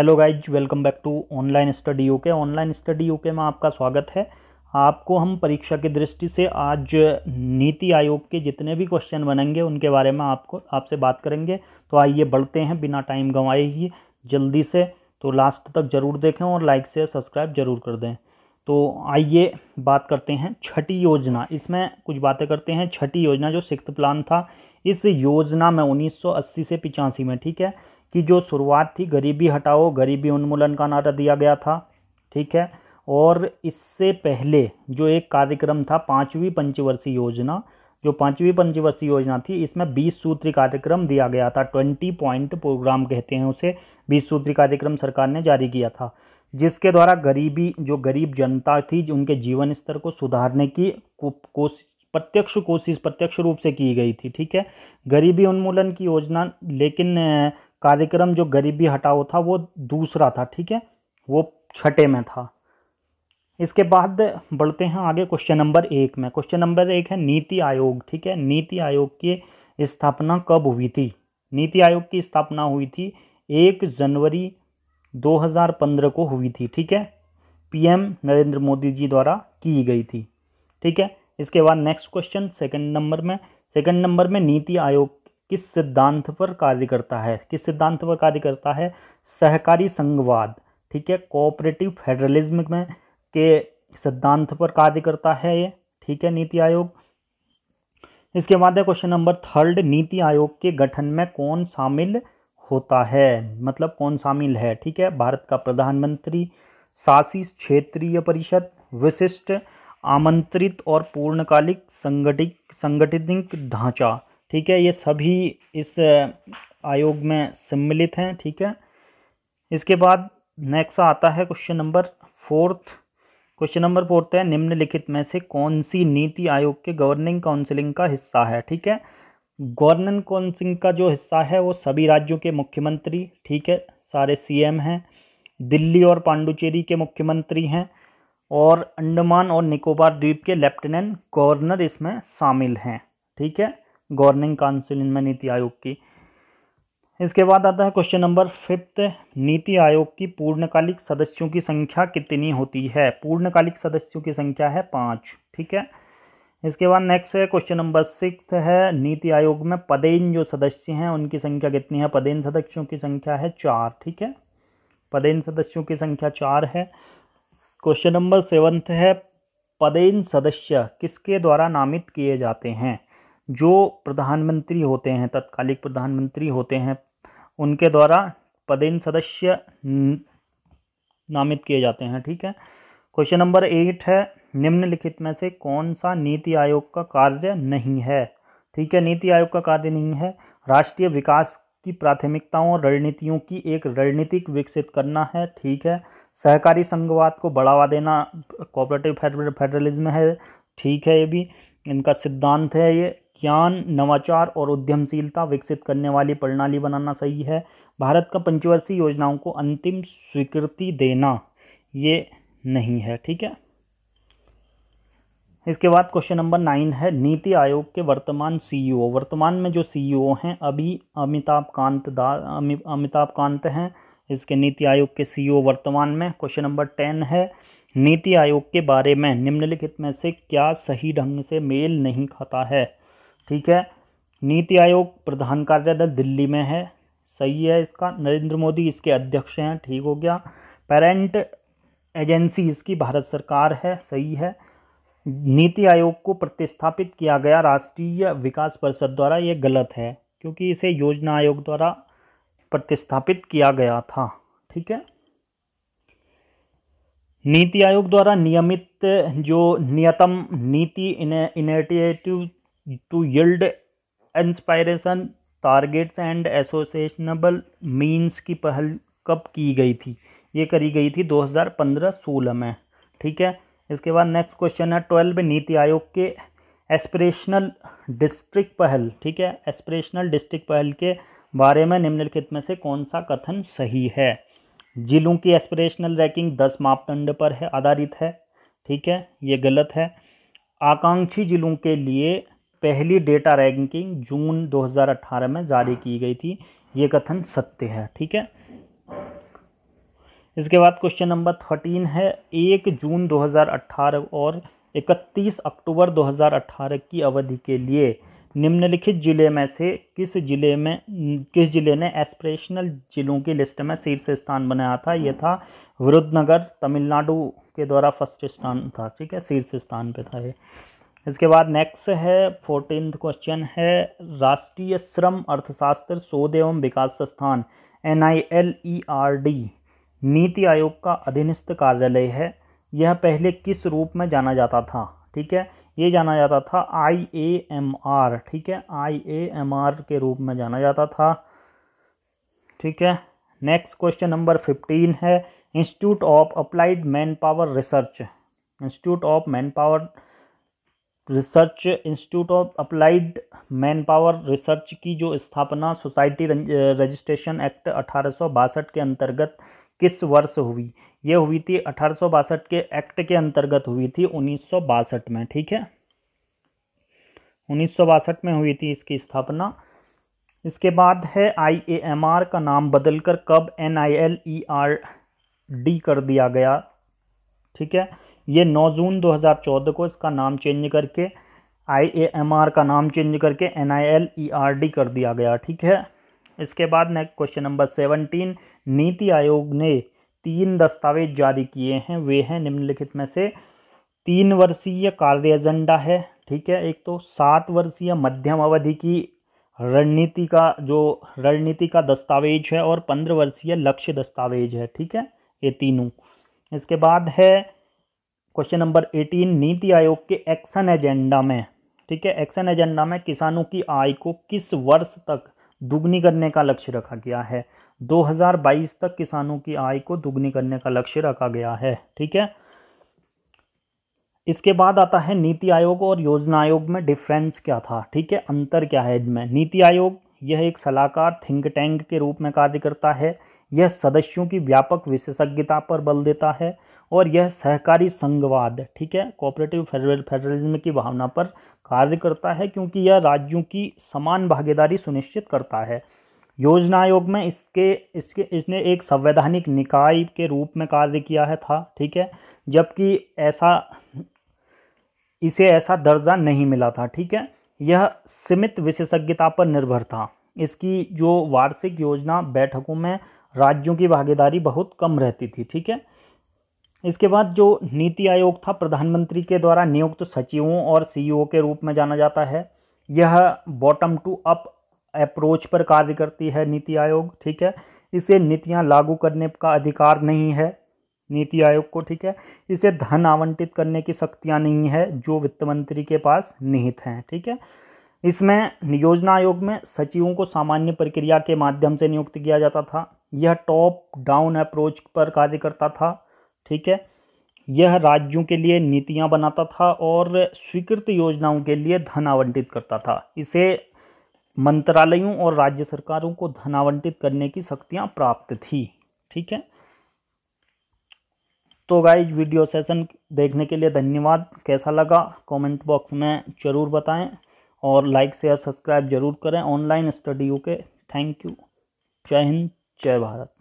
Hello guys, welcome back to online study UK online study UK में आपका स्वागत है। आपको हम परीक्षा की दृष्टि से आज नीति आयोग के जितने भी क्वेश्चन बनेंगे, उनके बारे में आपको, आपसे बात करेंगे। तो आइए बढ़ते हैं बिना टाइम गंवाए ही, जल्दी से। तो लास्ट तक ज़रूर देखें और लाइक से सब्सक्राइब ज़रूर कर दें। तो आइए बात करते हैं छठी योजना। इसमें कुछ बातें करते हैं। छठी योजना जो सिक्स प्लान था, इस योजना में 1980 से पिचासी में, ठीक है? कि जो शुरुआत थी, गरीबी हटाओ, गरीबी उन्मूलन का नारा दिया गया था, ठीक है? और इससे पहले जो एक कार्यक्रम था, पाँचवीं पंचवर्षीय योजना, जो पाँचवीं पंचवर्षीय योजना थी, इसमें बीस सूत्री कार्यक्रम दिया गया था, ट्वेंटी पॉइंट प्रोग्राम कहते हैं उसे, बीस सूत्री कार्यक्रम सरकार ने जारी किया था, जिसके द्वारा गरीबी, जो गरीब जनता थी, उनके जीवन स्तर को सुधारने की कोशिश प्रत्यक्ष कोशिश, प्रत्यक्ष रूप से की गई थी, ठीक है? गरीबी उन्मूलन की योजना, लेकिन कार्यक्रम जो गरीबी हटाओ था, वो दूसरा था, ठीक है? वो छठे में था। इसके बाद बढ़ते हैं आगे क्वेश्चन नंबर एक में। क्वेश्चन नंबर एक है नीति आयोग, ठीक है? नीति आयोग की स्थापना कब हुई थी? नीति आयोग की स्थापना हुई थी एक जनवरी 2015 को हुई थी, ठीक है? पीएम नरेंद्र मोदी जी द्वारा की गई थी, ठीक है? इसके बाद नेक्स्ट क्वेश्चन सेकंड नंबर में। सेकंड नंबर में नीति आयोग किस सिद्धांत पर कार्य करता है? किस सिद्धांत पर कार्य करता है? सहकारी संघवाद, ठीक है? कोऑपरेटिव फेडरलिज्म में के सिद्धांत पर कार्य करता है ये, ठीक है? नीति आयोग। इसके बाद है question number third NITI Aayog के गठन में कौन शामिल होता है? मतलब कौन शामिल है, ठीक है? भारत का प्रधानमंत्री, शासी क्षेत्रीय परिषद, विशिष्ट, आमंत्रित और पूर्णकालिक संगठित संगठित ढांचा। ठीक है, ये सभी इस आयोग में सम्मिलित हैं, ठीक है। इसके बाद नेक्स्ट आता है question number fourth question number fourth है, निम्नलिखित में से कौन सी नीति आयोग के गवर्निंग काउंसिलिंग का हिस्सा है, ठीक है। गवर्निंग काउंसिलिंग का जो हिस्सा है, वो सभी राज्यों के मुख्यमंत्री, ठीक है, सारे सीएम हैं। दिल्ली और पांडुचेरी के मुख्यमंत्री हैं और अंडमान और निकोबार द्वीप के लेफ्टिनेंट गवर्नर इसमें शामिल हैं, ठीक है। गवर्निंग काउंसिल इनमें नीति आयोग की। इसके बाद आता है question number fifth. NITI Aayog की पूर्णकालिक सदस्यों की संख्या कितनी होती है? पूर्णकालिक सदस्यों की संख्या है पाँच, ठीक है? इसके बाद नेक्स्ट है क्वेश्चन नंबर सिक्स है। नीति आयोग में पदेन जो सदस्य हैं, उनकी संख्या कितनी है? पदेन सदस्यों की संख्या है चार, ठीक है? पदेन सदस्यों की संख्या चार है। क्वेश्चन नंबर सेवन्थ है, पदेन सदस्य किसके द्वारा नामित किए जाते हैं? जो प्रधानमंत्री होते हैं, तत्कालिक प्रधानमंत्री होते हैं, उनके द्वारा पदेन सदस्य नामित किए जाते हैं, ठीक है? क्वेश्चन नंबर एट है, निम्नलिखित में से कौन सा नीति आयोग का कार्य नहीं है? ठीक है, नीति आयोग का कार्य नहीं है। राष्ट्रीय विकास की प्राथमिकताओं और रणनीतियों की एक रणनीतिक विकसित करना है, ठीक है? सहकारी संघवाद को बढ़ावा देना कोऑपरेटिव फेडरलिज्म है, ठीक है ये भी। इनका सिद्धांत है ये। ज्ञान नवाचार और उद्यमशीलता विकसित करने वाली प्रणाली बनाना सही है। भारत का पंचवर्षीय योजनाओं को अंतिम स्वीकृति देना ये नहीं है, ठीक है? इसके बाद क्वेश्चन नंबर नाइन है, नीति आयोग के वर्तमान सीईओ वर्तमान में जो सीईओ हैं, अभी अमिताभ कांत दा अमिताभ कांत हैं, इसके नीति आयोग के सीईओ वर्तमान में। क्वेश्चन नंबर टेन है, नीति आयोग के बारे में निम्नलिखित में से क्या सही ढंग से मेल नहीं खाता है? ठीक है? नीति आयोग प्रधान कार्यालय दिल्ली में है। सही है इसका? नरेंद्र मोदी इसके अध्यक्ष हैं, ठीक हो गया। पेरेंट एजेंसी इसकी भारत सरकार है, सही है। नीति आयोग को प्रतिस्थापित किया गया राष्ट्रीय विकास परिषद द्वारा ये गलत है, क्योंकि इसे योजना आयोग द्वारा प्रतिस्थापित किया गया था, ठीक है? नीति आयोग द्वारा नियमित जो नियतम नीति initiative to yield inspiration targets and एसोसिएशनबल means की पहल कब की गई थी? ये करी गई थी 2015-16 में, ठीक है? इसके बाद नेक्स्ट क्वेश्चन है ट्वेल्व नीति आयोग के एस्पिरेशनल डिस्ट्रिक्ट पहल, ठीक है? एस्पिरेशनल डिस्ट्रिक्ट पहल के बारे में निम्नलिखित में से कौन सा कथन सही है? जिलों की एस्पिरेशनल रैंकिंग दस मापदंड पर है, आधारित है, ठीक है? ये गलत है। आकांक्षी जिलों के लिए पहली डेटा रैंकिंग जून 2018 में जारी की गई थी। ये कथन सत्य है, ठीक है? इसके बाद क्वेश्चन नंबर थर्टीन है। एक जून 2018 और 31 अक्टूबर 2018 की अवधि के लिए निम्नलिखित ज़िले में से किस ज़िले में, किस ज़िले ने एस्पिरेशनल जिलों की लिस्ट में शीर्ष स्थान बनाया था? यह था विरुद्धनगर, तमिलनाडु के द्वारा फ़र्स्ट स्थान था, ठीक है? शीर्ष स्थान पे था ये। इसके बाद नेक्स्ट है फोर्टीन क्वेश्चन है, राष्ट्रीय श्रम अर्थशास्त्र शोध एवं विकास संस्थान N I L E R D NITI Aayog का अधीनस्थ कार्यालय है। यह पहले किस रूप में जाना जाता था? ठीक है, ये जाना जाता था आई ए एम आर ठीक है आई ए एम आर के रूप में जाना जाता था। ठीक है नेक्स्ट क्वेश्चन नंबर फिफ्टीन है institute of applied manpower research institute of manpower research institute of applied manpower research की जो स्थापना सोसाइटी रजिस्ट्रेशन एक्ट अठारह सौ बासठ के अंतर्गत किस वर्ष हुई? ये हुई थी अठारह सौ बासठ के एक्ट के अंतर्गत हुई थी उन्नीस सौ बासठ में, ठीक है? उन्नीस सौ बासठ में हुई थी इसकी स्थापना। इसके बाद है आईएएमआर का नाम बदलकर कब N I L E R D कर दिया गया, ठीक है? ये 9 जून 2014 को इसका नाम चेंज करके आईएएमआर का नाम चेंज करके एनआईएलईआर डी कर दिया गया, ठीक है? इसके बाद next question number seventeen, NITI Aayog ने तीन दस्तावेज़ जारी किए हैं। वे हैं निम्नलिखित में से, तीन वर्षीय कार्य एजेंडा है, ठीक है? एक तो सात वर्षीय मध्यम अवधि की रणनीति का, जो रणनीति का दस्तावेज़ है और पंद्रह वर्षीय लक्ष्य दस्तावेज़ है, ठीक है? ये तीनों। इसके बाद है question number eighteen NITI Aayog के एक्शन एजेंडा में, ठीक है? एक्शन एजेंडा में किसानों की आय को किस वर्ष तक दुगनी करने का लक्ष्य रखा गया है? 2022 तक किसानों की आय को दुगनी करने का लक्ष्य रखा गया है, ठीक है? इसके बाद आता है नीति आयोग और योजना आयोग में डिफरेंस क्या था, ठीक है? अंतर क्या है इनमें नीति आयोग यह एक सलाहकार थिंक टैंक के रूप में कार्य करता है। यह सदस्यों की व्यापक विशेषज्ञता पर बल देता है। और यह सहकारी संघवाद, ठीक है? कोऑपरेटिव फेडरल फेडरलिज्म की भावना पर कार्य करता है क्योंकि यह राज्यों की समान भागीदारी सुनिश्चित करता है। योजना आयोग में इसके इसके, इसने एक संवैधानिक निकाय के रूप में कार्य किया है था, ठीक है? जबकि ऐसा, इसे ऐसा दर्जा नहीं मिला था, ठीक है? यह सीमित विशेषज्ञता पर निर्भर था। इसकी जो वार्षिक योजना बैठकों में राज्यों की भागीदारी बहुत कम रहती थी, ठीक है? इसके बाद जो नीति आयोग था, प्रधानमंत्री के द्वारा नियुक्त सचिवों और सीईओ के रूप में जाना जाता है। यह बॉटम टू अप अप्रोच पर कार्य करती है नीति आयोग, ठीक है? इसे नीतियाँ लागू करने का अधिकार नहीं है नीति आयोग को, ठीक है? इसे धन आवंटित करने की शक्तियाँ नहीं है जो वित्त मंत्री के पास निहित हैं, ठीक है? इसमें योजना आयोग में सचिवों को सामान्य प्रक्रिया के माध्यम से नियुक्त किया जाता था। यह टॉप डाउन अप्रोच पर कार्य करता था। ठीक है? यह राज्यों के लिए नीतियाँ बनाता था और स्वीकृत योजनाओं के लिए धन आवंटित करता था। इसे मंत्रालयों और राज्य सरकारों को धन आवंटित करने की शक्तियाँ प्राप्त थी। ठीक है? तो गाइज़ वीडियो सेशन देखने के लिए धन्यवाद। कैसा लगा? कमेंट बॉक्स में ज़रूर बताएँ और लाइक शेयर सब्सक्राइब ज़रूर करें ऑनलाइन स्टडी के। थैंक यू जय हिंद, जय भारत।